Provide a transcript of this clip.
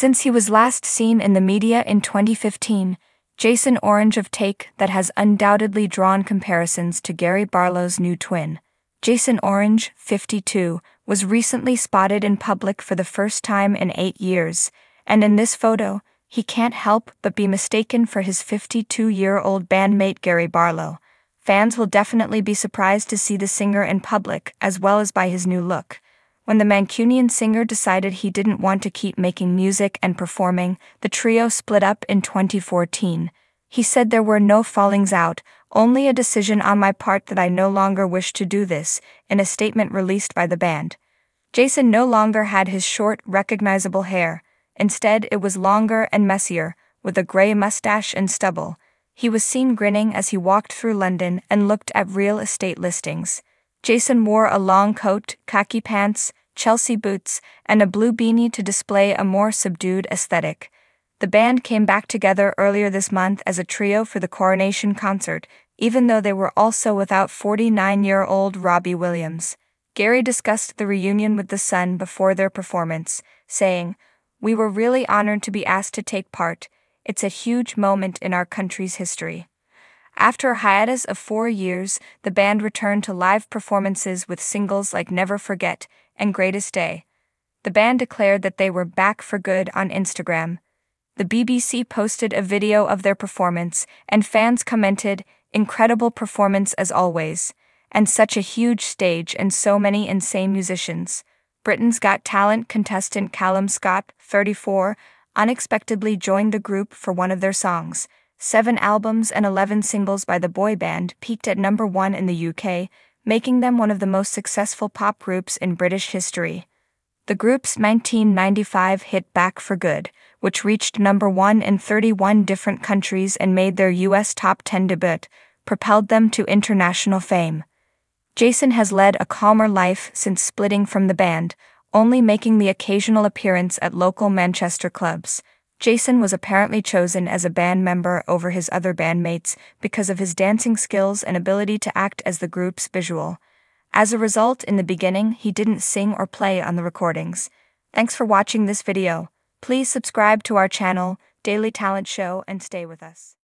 Since he was last seen in the media in 2015, Jason Orange of Take that has undoubtedly drawn comparisons to Gary Barlow's new twin. Jason Orange, 52, was recently spotted in public for the first time in eight years, and in this photo, he can't help but be mistaken for his 52 year old bandmate Gary Barlow. Fans will definitely be surprised to see the singer in public, as well as by his new look. When the Mancunian singer decided he didn't want to keep making music and performing, the trio split up in 2014. He said there were no fallings out, only a decision on my part that I no longer wish to do this, in a statement released by the band. Jason no longer had his short, recognizable hair. Instead, it was longer and messier, with a gray mustache and stubble. He was seen grinning as he walked through London and looked at real estate listings. Jason wore a long coat, khaki pants, Chelsea boots, and a blue beanie to display a more subdued aesthetic. The band came back together earlier this month as a trio for the coronation concert, even though they were also without 49 year old Robbie Williams. Gary discussed the reunion with the Sun before their performance, saying, We were really honored to be asked to take part. It's a huge moment in our country's history. After a hiatus of four years, the band returned to live performances with singles like Never Forget and Greatest Day. The band declared that they were back for good on Instagram the BBC posted a video of their performance, and fans commented, Incredible performance as always, and such a huge stage and so many insane musicians. Britain's Got Talent contestant Callum Scott, 34, unexpectedly joined the group for one of their songs. Seven albums and 11 singles by the boy band peaked at number one in the UK, making them one of the most successful pop groups in British history. The group's 1995 hit Back for Good, which reached number one in 31 different countries and made their US top 10 debut, propelled them to international fame. Jason has led a calmer life since splitting from the band, only making the occasional appearance at local Manchester clubs. Jason was apparently chosen as a band member over his other bandmates because of his dancing skills and ability to act as the group's visual. As a result, in the beginning, he didn't sing or play on the recordings. Thanks for watching this video. Please subscribe to our channel, Daily Talent Show, and stay with us.